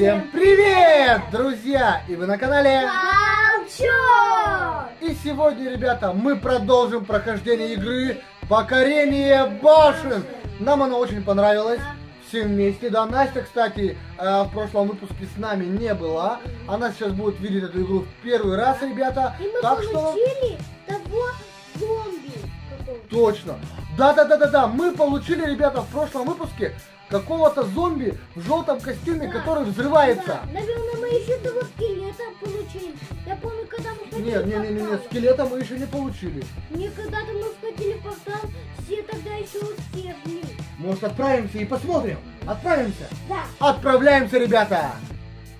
Всем привет, друзья! И вы на канале Молчу! И сегодня, ребята, мы продолжим прохождение игры Покорение башен. Нам она очень понравилась. Все вместе, да. Настя, кстати, э, в прошлом выпуске с нами не была. Она сейчас будет видеть эту игру в первый раз, ребята. И мы так что... того зомби. Точно. Да-да-да-да-да. Мы получили, ребята, в прошлом выпуске какого-то зомби в желтом костюме, Да. который взрывается. Да, наверное, мы еще того скелета получили. Я помню, когда мы ходили Нет, не, не, не, не, портал. скелета мы еще не получили. Не, когда-то мы сходили в портал, все тогда еще успели. Может, отправимся и посмотрим? Отправимся. Да. Отправляемся, ребята.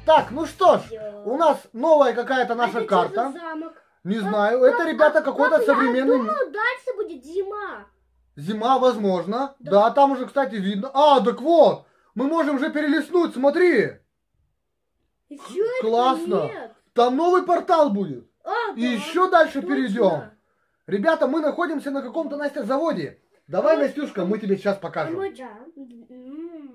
Так, ну что ж, у нас новая какая-то наша А это карта. замок? Не Пап, знаю, это, пап, ребята, какой-то пап, современный... Я думаю, дальше будет зима. Зима, возможно. Да. Да. там уже, кстати, видно. А, так вот, мы можем же перелистнуть, смотри. Еще это Классно. нет. Там новый портал будет. А, И да, еще дальше точно. перейдем. Ребята, мы находимся на каком-то, Настя, заводе. Давай, Ой. Настюшка, мы тебе сейчас А покажем.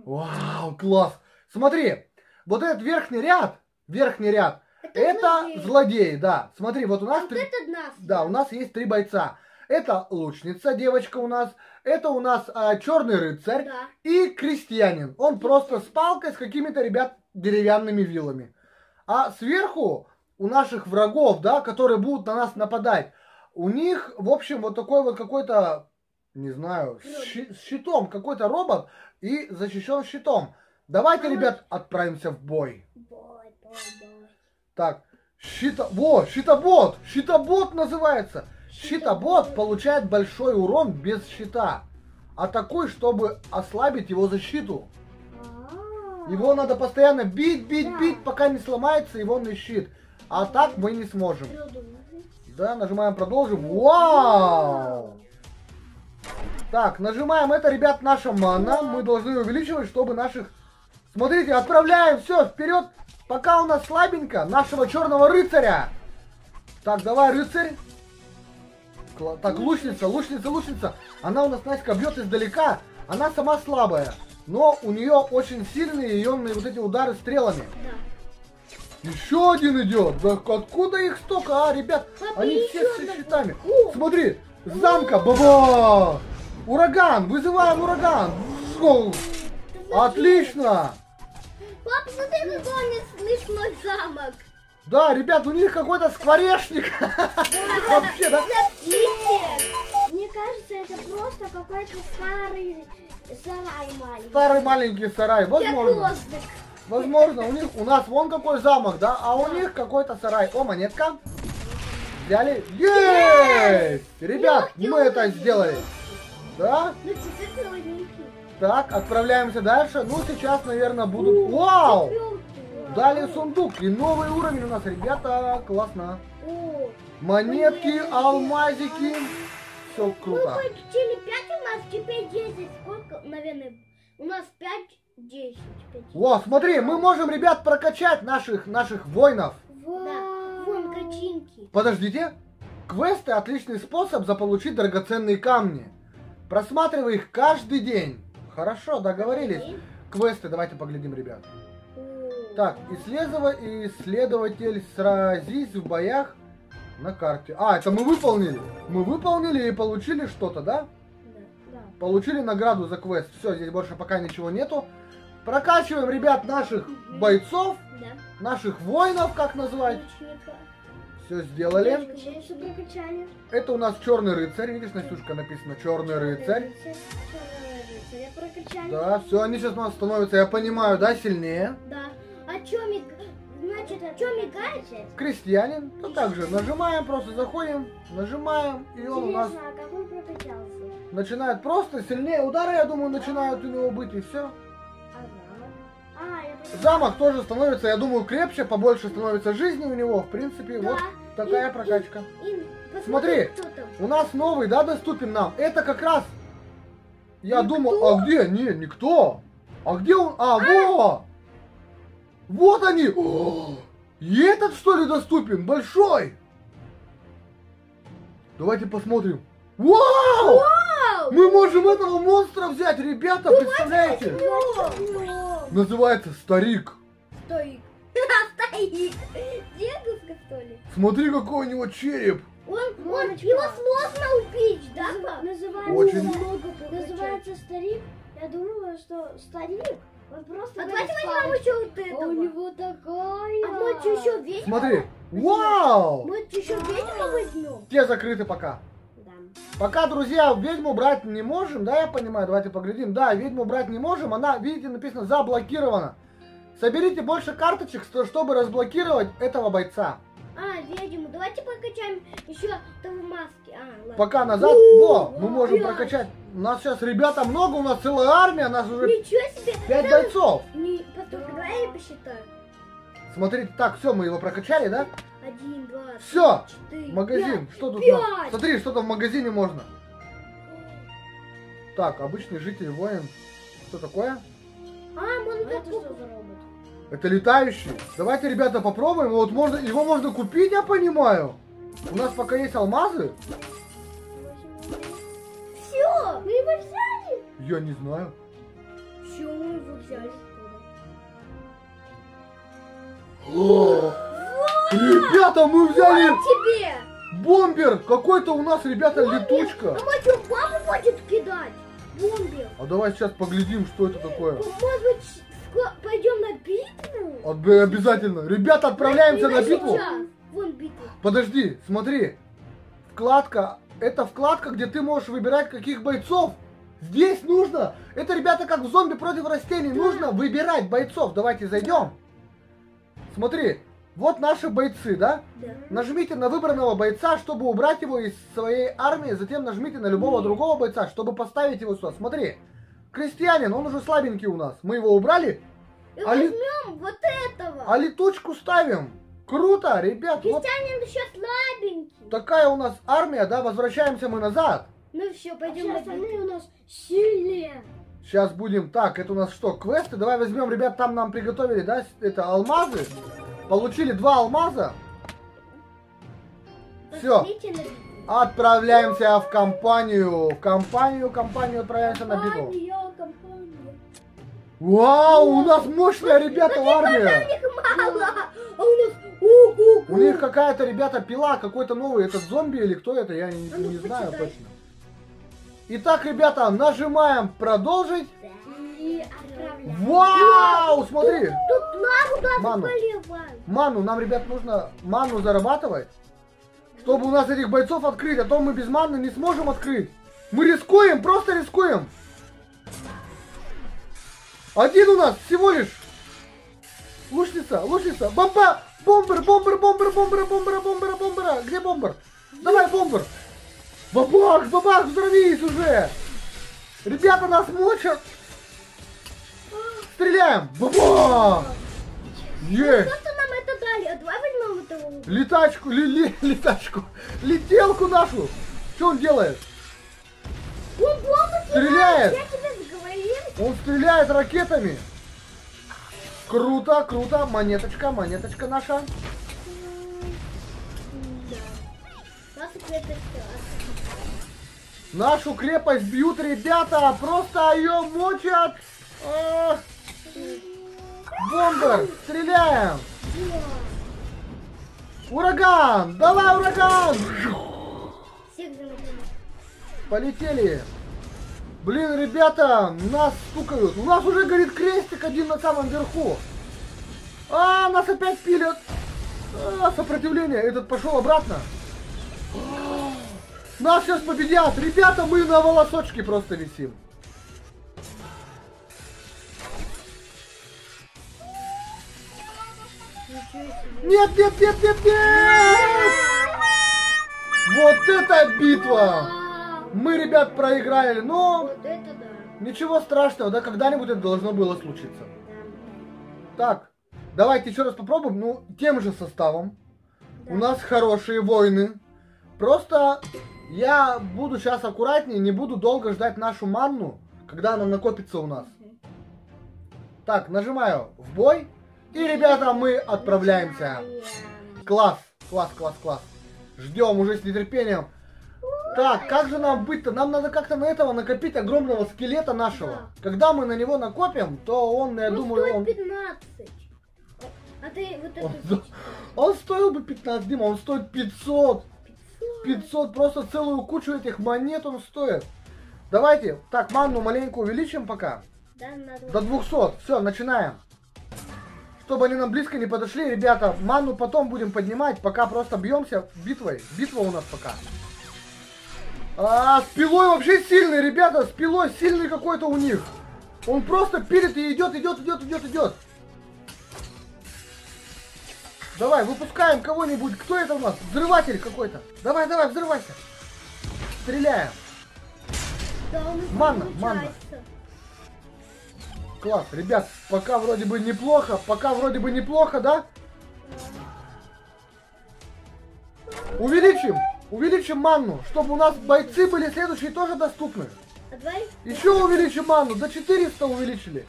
Вау, класс. Смотри, вот этот верхний ряд, верхний ряд, это злодей. злодеи, да. Смотри, вот у А нас вот три... это. Да, у нас есть три бойца. Это лучница, девочка у нас. Это у нас а, черный рыцарь Да. и крестьянин. Он просто с палкой, с какими-то, ребят, деревянными вилами. А сверху у наших врагов, да, которые будут на нас нападать, у них, в общем, вот такой вот какой-то, не знаю, щи- с щитом, какой-то робот и защищен щитом. Давайте, А ребят, отправимся в бой. Бой, бой, бой. Так, щита... Во, щитобот! Щитобот называется! Щитобот получает большой урон без щита. Атакуй, чтобы ослабить его защиту. А. Его надо постоянно бить, бить, бить, пока не сломается его щит. А так мы не сможем. Да, нажимаем продолжим. Вау! Так, нажимаем это, ребят, наша мана. Мы должны увеличивать, чтобы наших... Смотрите, отправляем, все, вперед. Пока у нас слабенько, нашего черного рыцаря. Так, давай, рыцарь. Так, лучница, лучница, лучница. Она у нас, Настя, бьет издалека. Она сама слабая. Но у нее очень сильные ионные вот эти удары стрелами. Да. Еще один идет. Да откуда их столько, а, ребят? Папа, Они все с щитами. О! Смотри, с замка, баба! Ураган, вызываем ураган. Отлично. Папа, смотри, какой у них смешной замок. Да, ребят, у них какой-то скворечник. Вообще, да? Мне кажется, это просто какой-то старый сарай маленький. Старый маленький сарай, возможно. Возможно, у них, у нас вон какой замок, да, а у них какой-то сарай. О, монетка. Взяли. Есть! Ребят, мы это сделали. Да? Ну. Так, отправляемся дальше. Ну, сейчас, наверное, будут... Вау! Дали сундук. И новый уровень у нас, ребята. Классно. О, Монетки, алмазики. Все Мы круто. получили 5, у нас теперь 10. Сколько, наверное? У нас 5, 10. 5. Во, смотри, мы можем, ребят, прокачать наших, наших воинов. Да, вон качинки. Подождите. Квесты отличный способ заполучить драгоценные камни. Просматривай их каждый день. Хорошо, договорились. Квесты, давайте поглядим, ребят. Так, исследователь, исследователь, сразись в боях на карте. А, это мы выполнили. Мы выполнили и получили что-то, да? Да, да. Получили награду за квест. Все, здесь больше пока ничего нету. Прокачиваем, ребят, наших бойцов, Да. наших воинов, как назвать. Все сделали. Это у нас черный рыцарь. Видишь, Настюшка написано черный рыцарь. Да, все, они сейчас у нас становятся, я понимаю, да, сильнее. Да. А а чё мигает? Крестьянин, то также нажимаем, просто заходим, нажимаем, и он у нас Интересно, а как он прокачался? начинает просто сильнее удары, я думаю, начинают у него быть, и все. А замок? А, тоже становится, я думаю, крепче, побольше становится жизни у него, в принципе, Да. вот такая И- прокачка. И посмотри, Смотри. У нас новый, да, доступен нам. Это как раз, я Никто? думал, а где? Не, никто. А где он? А, во! Вот они! О, и этот, что ли, доступен? Большой! Давайте посмотрим. Вау! Вау! Мы можем этого монстра взять, ребята, представляете? О, Называется Старик. стоит. Стоит. Дедушка, что ли? Смотри, какой у него череп. Он, он, его сложно убить, да? Называется, Очень. много называется старик. Я думала, что старик, он просто... А давайте возьмем еще вот А этого. у него такая... А может еще ведьму? Смотри. Вау! Может еще ведьму возьмем? Те закрыты пока. Да. Пока, друзья, ведьму брать не можем, да, я понимаю, давайте поглядим. Да, ведьму брать не можем, она, видите, написано заблокирована. Соберите больше карточек, что- чтобы разблокировать этого бойца. А, ведьму. Давайте прокачаем еще того маски. А, ладно. Пока назад, У, во, мы можем прокачать. У нас сейчас ребята много, у нас целая армия, у нас уже Ничего себе! 5 бойцов. Не, потом давай я посчитаю. Смотрите, так, все, мы его прокачали, да? Один, два, три, Все, четыре, магазин, пять. что тут? пять. Смотри, что там в магазине можно. Так, обычный житель, воин. Что такое? А, можно это как что за робот? Это летающий. Давайте, ребята, попробуем. Вот можно, его можно купить, я понимаю. У нас пока есть алмазы. Все, мы его взяли. Я не знаю. Все, мы его взяли. О, ребята, мы взяли Тебе! бомбер. Какой-то у нас, ребята, летучка. А мы что, будет кидать? Бомбер. А давай сейчас поглядим, что это такое. Может быть, пойдем на битву? Об- Обязательно. Ребята, отправляемся на битву. Сейчас. Вон битва. Подожди, смотри. Вкладка. Это вкладка, где ты можешь выбирать каких бойцов. Здесь нужно. Это, ребята, как в зомби против растений. Нужно выбирать бойцов. Давайте зайдем. Смотри. Вот наши бойцы, да? Да. Нажмите на выбранного бойца, чтобы убрать его из своей армии. Затем нажмите на любого другого бойца, чтобы поставить его сюда. Смотри. Крестьянин, он уже слабенький у нас. Мы его убрали, И А ли- возьмем вот этого. а летучку ставим. Круто, ребят. Вот Крестьянин еще слабенький. такая у нас армия, да? Возвращаемся мы назад. Ну все, А пойдем на остальные у нас сильнее. Сейчас будем... Так, это у нас что, квесты? Давай возьмем, ребят, там нам приготовили, да, это алмазы. Получили два алмаза. Все, отправляемся в компанию. В компанию, компанию отправляемся на битву. Вау, у нас мощная, ребята, У армия. мало. А у нас У них какая-то, ребята, пила, какой-то новый, этот зомби или кто это, я не, А ну, не знаю почитай. точно. Итак, ребята, нажимаем продолжить. И отправляем. Вау, смотри. Тут лаву даже Ману. Ману, нам, ребят, нужно ману зарабатывать, чтобы у нас этих бойцов открыть, а то мы без маны не сможем открыть. Мы рискуем, просто рискуем. Один у нас всего лишь. Лучница, лучница, бомба, бомбер, бомбер, бомбер, бомбер, бомбера, бомбера, бомбера. Где бомбер? Давай, бомбер. Бабах, бабах, взорвись уже. Ребята нас мочат. Стреляем. Бабах. Есть. Просто нам это дали. Давай возьмем вот этого. Летачку, ли, ли- летачку, летелку нашу. Что он делает? Он бомбу Стреляет. Я говорил. Он стреляет ракетами. Круто, круто. Монеточка, монеточка наша. Нашу крепость бьют ребята. Просто ее мочат. Бомбер, стреляем. Ураган, давай ураган. Полетели. Блин, ребята, нас стукают. У нас уже горит крестик один на самом верху. А, нас опять пилят. А, сопротивление. Этот пошел обратно. Нас сейчас победят. Ребята, мы на волосочке просто висим. Нет, нет, нет, нет, нет! Вот это битва! Мы, ребят, проиграли, но Вот это да. ничего страшного, да, когда-нибудь это должно было случиться. Так, давайте еще раз попробуем, ну, тем же составом. У нас хорошие войны. Просто я буду сейчас аккуратнее, не буду долго ждать нашу манну, когда она накопится у нас. Так, нажимаю в бой. И, ребята, мы отправляемся. Класс, класс, класс, класс. Ждем уже с нетерпением. Так, как же нам быть-то? Нам надо как-то на этого накопить огромного скелета нашего. Да. Когда мы на него накопим, то он, я Ну, думаю, стоит он... 15. ты вот Он, эту он стоил бы 15, Дима, он стоит 500. 500, просто целую кучу этих монет он стоит. Давайте, так, манну маленько увеличим пока. Да, надо. До 200. Все, начинаем. Чтобы они нам близко не подошли, ребята, ману потом будем поднимать, пока просто бьемся битвой. Битва у нас пока. А, с пилой вообще сильный, ребята, с пилой сильный какой-то у них. Он просто пилит и идет, идет, идет, идет, идет. Давай, выпускаем кого-нибудь. Кто это у нас? Взрыватель какой-то. Давай, давай, взрывайся. Стреляем. Да, Манна, манна. Класс, ребят, пока вроде бы неплохо, пока вроде бы неплохо, да? Увеличим, увеличим манну, чтобы у нас бойцы были следующие тоже доступны. Еще увеличим манну, до 400 увеличили.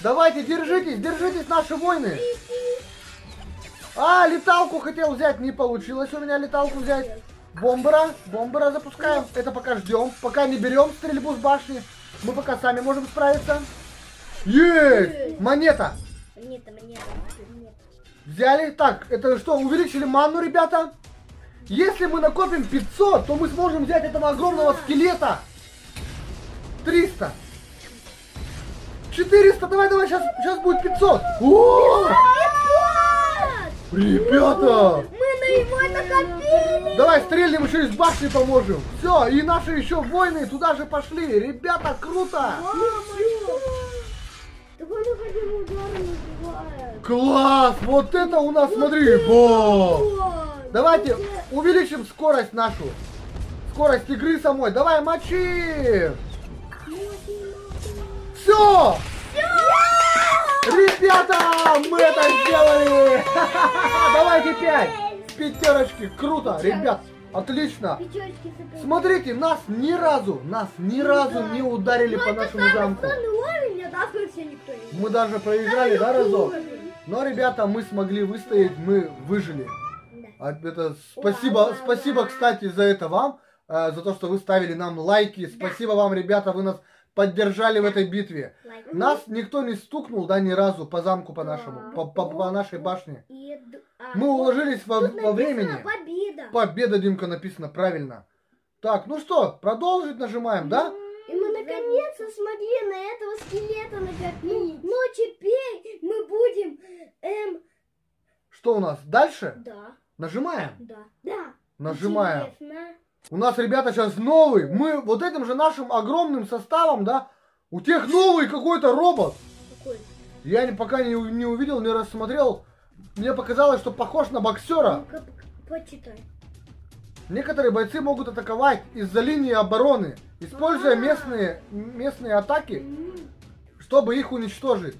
Давайте, держитесь, держитесь, наши воины. А, леталку хотел взять, не получилось у меня леталку взять. Бомбера, бомбера запускаем. Это пока ждем, пока не берем стрельбу с башни. Мы пока сами можем справиться. Есть! Монета! Нет, нет. Взяли. Так, это что, увеличили манну, ребята? Если мы накопим 500, то мы сможем взять этого огромного скелета. 300. 400, давай, давай, сейчас, сейчас будет 500. О! Ребята! Мы на его накопили. Давай стрельнем еще из башни поможем. Все, и наши еще воины туда же пошли. Ребята, круто! Такой находимый удар убивает. Класс! Вот это у нас, смотри! О! Давайте увеличим скорость нашу. Скорость игры самой. Давай, мочи! Все! Ребята, мы это сделали! Давайте пять! Пятерочки, круто! Ребят, отлично! Смотрите, нас ни разу, нас ни разу не ударили по нашему замку. Мы даже проиграли, да, разок? Но, ребята, мы смогли выстоять, мы выжили. А Это спасибо, спасибо, кстати, за это вам, э, за то, что вы ставили нам лайки. Спасибо вам, ребята, вы нас поддержали в этой битве. Нас никто не стукнул, да, ни разу по замку по нашему, по, по- по нашей башне. А, Мы уложились во, во времени. Победа. Победа, Димка, написано правильно. Так, ну что, продолжить нажимаем, да? И мы наконец-то смогли на этого скелета накопить. Но теперь мы будем... Эм... Что у нас? Дальше? Да, Нажимаем. да, да. Нажимаем. Интересно. У нас, ребята, сейчас новый. Мы вот этим же нашим огромным составом, да, у тех новый какой-то робот. Какой? Я не, пока не, не увидел, не рассмотрел. Мне показалось, что похож на боксера. Почитай. Некоторые бойцы могут атаковать из-за линии обороны, используя А. местные, местные атаки, чтобы их уничтожить.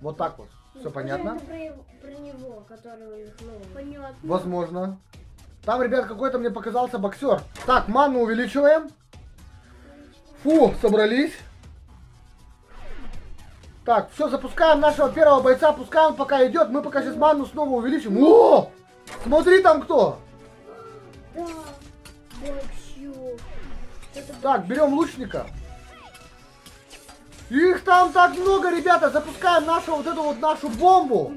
Вот так вот. Все Ну, понятно? это Про, его- про него, который ну... Понятно. Возможно. Там, ребят, какой-то мне показался боксер. Так, ману увеличиваем. Фу, собрались. Так, все, запускаем нашего первого бойца, пускай он пока идет, мы пока сейчас ману снова увеличим. О! Смотри там кто! Да. Это Так, берем лучника. Их там так много, ребята, запускаем нашу вот эту вот нашу бомбу.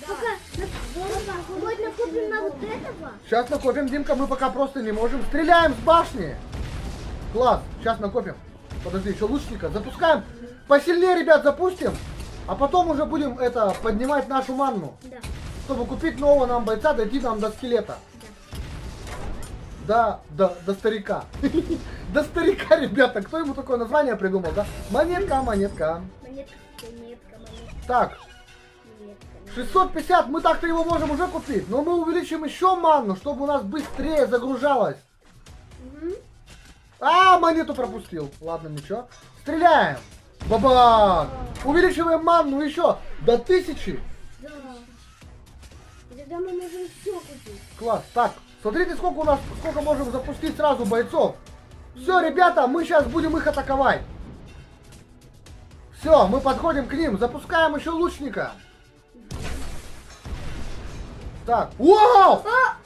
Пока, на- вот накопим на вот этого. Сейчас накопим, Димка, мы пока просто не можем. Стреляем с башни. Класс, сейчас накопим. Подожди, еще лучника. Запускаем. Посильнее, ребят, запустим. А потом уже будем это поднимать нашу манну. Да, Чтобы купить нового нам бойца, дойти нам до скелета. Да, до, до старика. До старика, ребята. Кто ему такое название придумал, да? Монетка, монетка. монетка, монетка, монетка, Так, монетка. 650, мы так-то его можем уже купить. Но мы увеличим еще манну, чтобы у нас быстрее загружалось. А, монету пропустил. Ладно, ничего. Стреляем. Баба! Увеличиваем манну еще до тысячи. Да. Тогда мы можем все купить. Класс. Так, смотрите, сколько у нас, сколько можем запустить сразу бойцов. Все, ребята, мы сейчас будем их атаковать. Все, мы подходим к ним, запускаем еще лучника. Так, вау! А!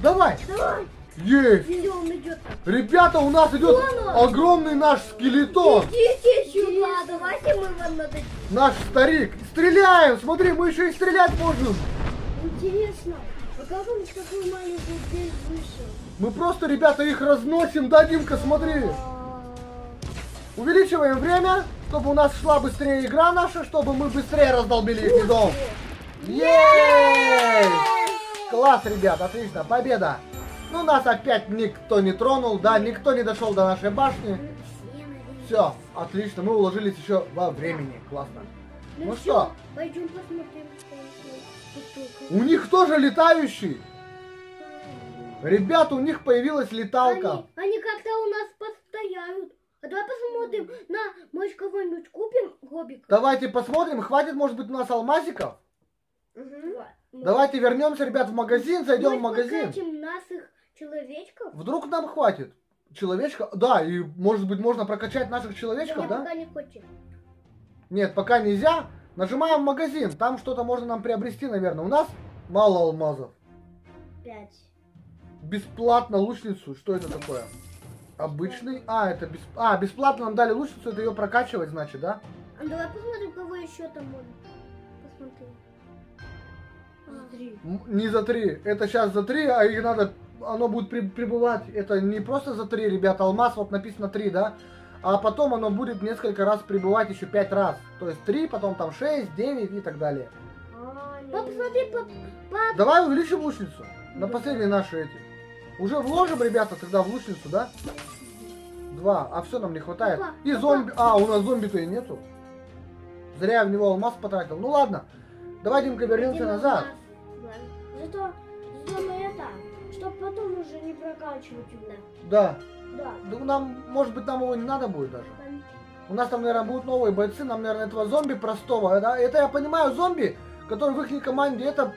Давай, Давай! Есть! Он идет. Ребята, у нас идет огромный наш скелетон. Идите сюда, давайте мы вам надо... Наш старик. Стреляем! Смотри, мы еще и стрелять можем. Интересно, дверь вышел? Мы просто, ребята, их разносим. Да, Димка, смотри. Увеличиваем время, чтобы у нас шла быстрее игра наша, чтобы мы быстрее раздолбили их дом. Есть! Класс, ребят, отлично, победа. Ну, нас опять никто не тронул, да, никто не дошел до нашей башни. Все, отлично, мы уложились еще во времени, классно. Ну всё, что? Пойдем посмотрим. У них тоже летающий. Ребята, у них появилась леталка. Они, они как-то у нас постояют. А давай посмотрим на, может, кого-нибудь купим гобик? Давайте посмотрим, хватит, может быть, у нас алмазиков? Давай. Давайте вернемся, ребят, в магазин, зайдем в Может, магазин. прокатим наших человечков? Вдруг нам хватит. Человечка, да, и может быть можно прокачать наших человечков, Нет, да? пока не хочет. Нет, пока нельзя. Нажимаем магазин, там что-то можно нам приобрести, наверное. У нас мало алмазов. Пять. Бесплатно лучницу, что это такое? Обычный, а, это бесп... а, бесплатно нам дали лучницу, это ее прокачивать, значит, да? А давай посмотрим, кого еще там можно. Посмотри. Смотри. М, Не за три, это сейчас за три, а их надо, оно будет при- прибывать. Это не просто за три, ребята, алмаз, вот написано три, да? А потом оно будет несколько раз прибывать еще пять раз. То есть три, потом там шесть, девять и так далее. Пап, посмотри, пап, пап. Давай увеличим лучницу. На последние наши эти. Уже вложим, ребята, тогда в лучницу, да? Два. А все нам не хватает. И зомби. А, у нас зомби-то и нету. Зря я в него алмаз потратил. Ну ладно. Давай, Димка, вернемся назад. Зато, зато мы это, чтоб потом уже не прокачивать его. Да. Да. Нам, может быть, нам его не надо будет даже. У нас там, наверное, будут новые бойцы. Нам, наверное, этого зомби простого. Да? Это я понимаю, зомби, который в их команде, это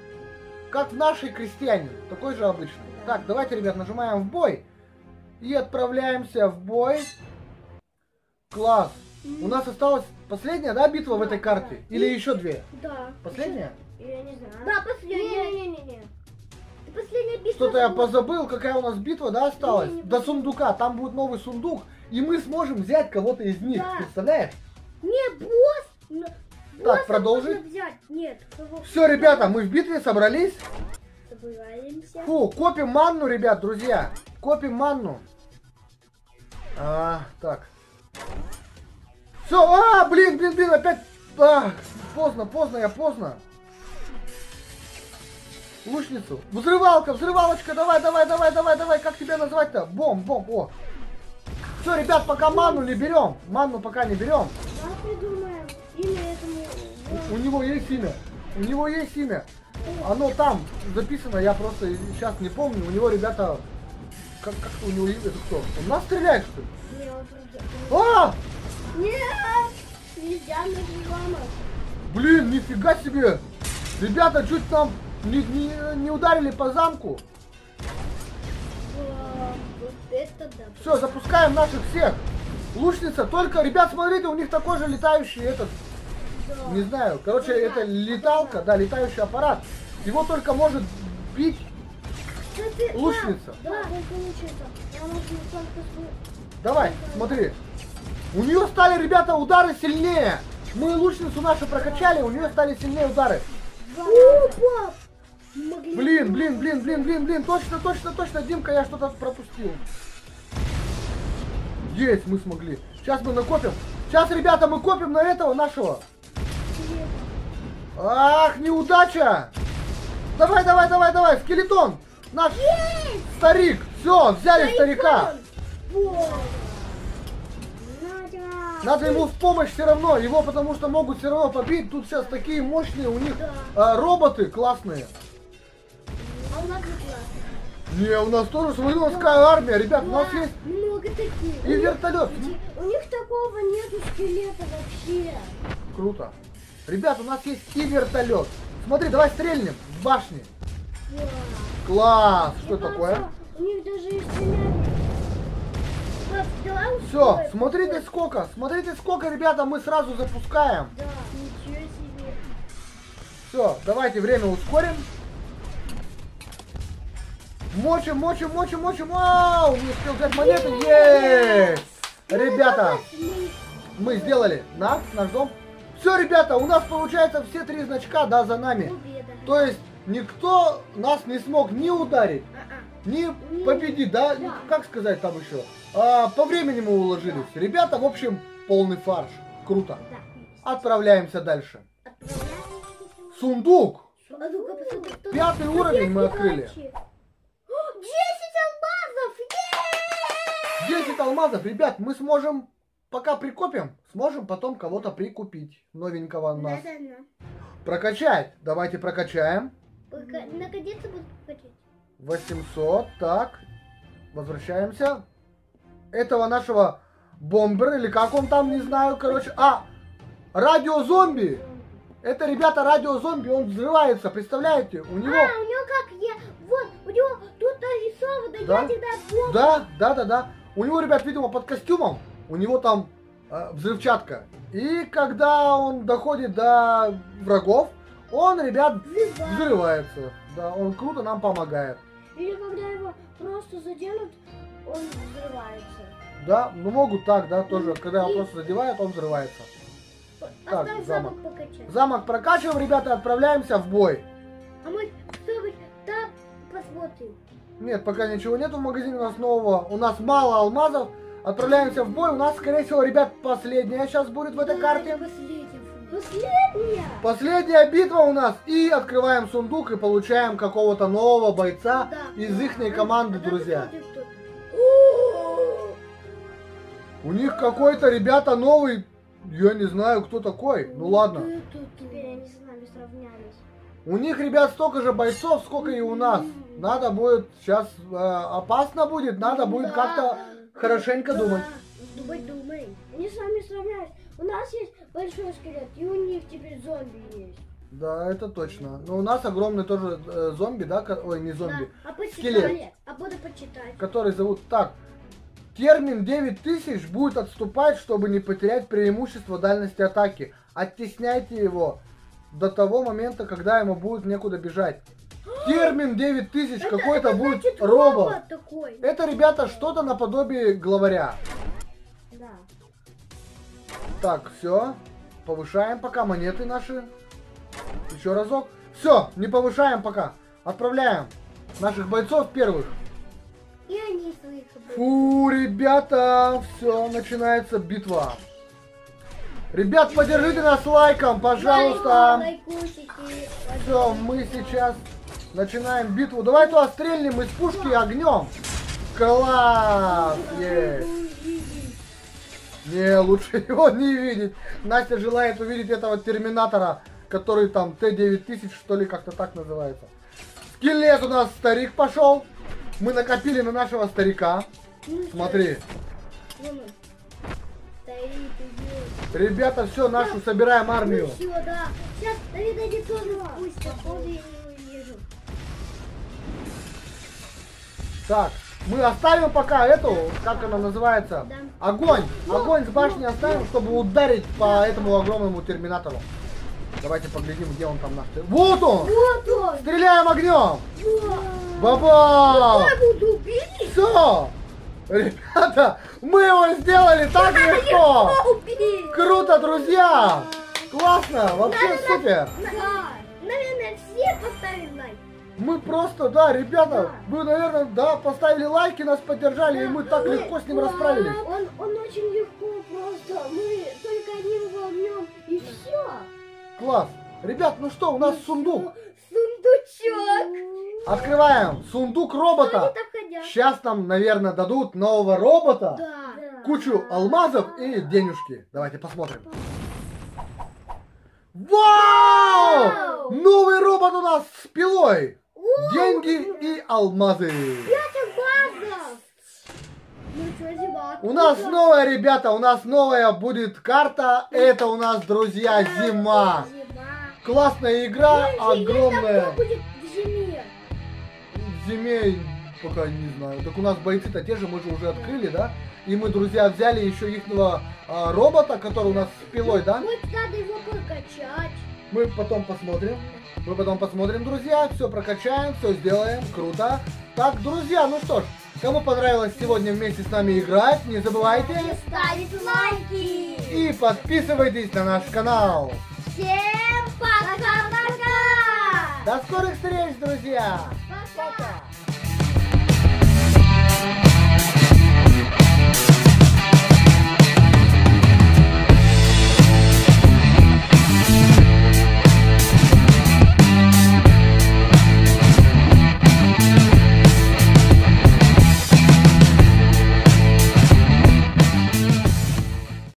как в нашей крестьяне. Такой же обычный. Так, давайте, ребят, нажимаем в бой. И отправляемся в бой. Класс. У нас осталась последняя, да, битва в Да, этой карте? да. Или еще две? Да. Последняя? Я не знаю. Да, последняя. Не-не-не. Последняя битва. Что-то я позабыл, какая у нас битва, да, осталась? Не, не До сундука. Там будет новый сундук. И мы сможем взять кого-то из них. Да. Представляешь? Не, босс. Но- босса продолжи. можно взять. Нет. Все, ребята, мы в битве собрались. Собираемся. Фу, копим манну, ребят, друзья. Копим манну. А, так. Все, а, блин, блин, блин, опять. А, поздно, поздно, я поздно. Лучницу. Взрывалка, взрывалочка, давай, давай, давай, давай, давай. Как тебя назвать-то? Бом, бом, о. Все, ребят, пока манну не берем. Манну пока не берем. Давай придумаем имя этому. У него есть имя. У него есть имя. Оно там записано, я просто сейчас не помню. У него, ребята, как, как у него имя, это кто? Он нас стреляет, что ли? А! Нет! Нельзя нажимать. Блин, нифига себе! Ребята, чуть нам не, не, не ударили по замку. Да. Все, запускаем наших всех. Лучница, только, ребят, смотрите, у них такой же летающий этот, Да. не знаю, короче, это леталка, да, летающий аппарат. Его только может бить Кстати, да, лучница. Да, свой... Давай, смотри. У нее стали, ребята, удары сильнее. Мы лучницу нашу прокачали, у нее стали сильнее удары. Опа! Могли Блин, блин, блин, блин, блин, блин, точно, точно, точно, Димка, я что-то пропустил. Есть, мы смогли. Сейчас мы накопим. Сейчас, ребята, мы копим на этого нашего. Ах, неудача! Давай, давай, давай, давай, скелетон! Наш старик! Все, взяли старика! Вот. Надо ему в помощь все равно, его потому что могут все равно побить. Тут сейчас такие мощные у них Да. а, роботы классные. А у нас не у нас тоже, какая армия, ребят, у нас есть много таких. и вертолет. У них такого нету скелета вообще. Круто. Ребят, у нас есть и вертолет. Смотри, давай стрельнем с башни. Да. Класс! Что Мне такое? кажется, У них даже есть стреляют. Все, смотрите сколько, смотрите сколько, ребята, мы сразу запускаем. Да, ничего себе. Все, давайте время ускорим. Мочим, мочим, мочим, мочим. Вау! Не успел взять монеты. Есть! Ребята, мы сделали наш, наш дом. Все, ребята, у нас получается все три значка, да, за нами. То есть никто нас не смог ни ударить, ни победить, да? Как сказать там еще? А, по времени мы уложились. Ребята, в общем, полный фарш. Круто. Отправляемся дальше. Отправляемся. Сундук. Пятый уровень мы открыли. Удачи. О, 10 алмазов! Е! 10 алмазов. Ребят, мы сможем, пока прикопим, сможем потом кого-то прикупить. Новенького у нас. Да-да-да. Прокачать. Давайте прокачаем. Пока- Наконец-то буду покачать. 800. Так. Возвращаемся. Этого нашего бомбера, или как он там, не знаю, короче. А, радиозомби. Это, ребята, радиозомби, он взрывается, представляете? У него... А, у него как я... Вот, у него тут нарисовано, Да? я тебя помню. Да, да, да, да. У него, ребят, видимо, под костюмом, у него там э, взрывчатка. И когда он доходит до врагов, он, ребят, Взрывает. взрывается. Да, он круто нам помогает. Или когда его просто заденут, он взрывается. Да, ну могут так, да, тоже. Когда его просто задевает, он взрывается. Так, Оставь замок. замок покачать. Замок прокачиваем, ребята, отправляемся в бой. А мы что-нибудь там посмотрим. Нет, пока ничего нету в магазине у нас нового. У нас мало алмазов. Отправляемся в бой. У нас, скорее всего, ребят, последняя сейчас будет в этой Да, карте. Последняя. Последняя. Битва у нас. И открываем сундук и получаем какого-то нового бойца Да. из их А, команды, а друзья. У них какой-то, ребята, новый... Я не знаю, кто такой. Ну ладно. Это Теперь они с нами сравнялись. У них, ребят, столько же бойцов, сколько и у нас. Надо будет, сейчас опасно будет, надо будет Да. как-то хорошенько Да. думать. Думай, думай. Они с нами сравнялись. У нас есть большой скелет, и у них теперь зомби есть. Да, это точно. Но у нас огромный тоже э, зомби, да? Ой, не зомби. Да. А почитать? Скелет. А буду почитать. Который зовут так. Термин 9000 будет отступать, чтобы не потерять преимущество дальности атаки. Оттесняйте его до того момента, когда ему будет некуда бежать. Термин 9000 Это- какой-то будет значит робот. такой. Это, ребята, что-то наподобие главаря. Да. Так, все. Повышаем пока монеты наши. Еще разок. Все, не повышаем пока. Отправляем наших бойцов первых. И они своих обычных. Фу, ребята, все, начинается битва. Ребят, поддержите нас лайком, пожалуйста. Все, мы сейчас начинаем битву. Давай туда стрельнем из пушки огнем. Класс! Есть. Не, лучше его не видеть. Настя желает увидеть этого терминатора, который там Т-9000, что ли, как-то так называется. Скелет у нас старик пошел. Мы накопили на нашего старика. Смотри. Он. Стоит, идет. Ребята, все, нашу собираем армию. Ну все, да. Сейчас, наверное, они тоже спустят. Походу, я не увижу. Так, мы оставим пока эту, как она называется, огонь. Огонь с башни оставим, чтобы ударить по этому огромному терминатору. Давайте поглядим, где он там наш. Вот он! Вот он. Стреляем огнем! Баба! Все! Ребята, мы его сделали так легко! Круто, друзья! Классно! Вообще супер! Наверное, все поставили лайк. Мы просто, да, ребята, вы, наверное, да, поставили лайки, нас поддержали, и мы так легко с ним расправились. Он, он очень легко просто. Мы только одним его огнем и все. Класс. Ребят, ну что, у нас сундук. Сундучок. Открываем. Сундук робота. Ходят. Сейчас нам, наверное, дадут нового робота, Да. кучу алмазов и денежки. Давайте посмотрим. Вау! Вау! Новый робот у нас с пилой. У, Деньги и алмазы. А У нас новая, ребята, у нас новая будет карта. Это у нас, друзья, зима. Классная игра, Интересно, огромная. в зиме? Пока не знаю. Так у нас бойцы-то те же, мы же уже открыли, да? И мы, друзья, взяли еще ихного а, робота, который у нас с пилой, да? Вот надо его прокачать. Мы потом посмотрим. Мы потом посмотрим, друзья. Все прокачаем, все сделаем. Круто. Так, друзья, ну что ж, кому понравилось сегодня вместе с нами играть, не забывайте Ставить лайки. и подписывайтесь на наш канал. Всем пока-пока. До скорых встреч, друзья! Пока.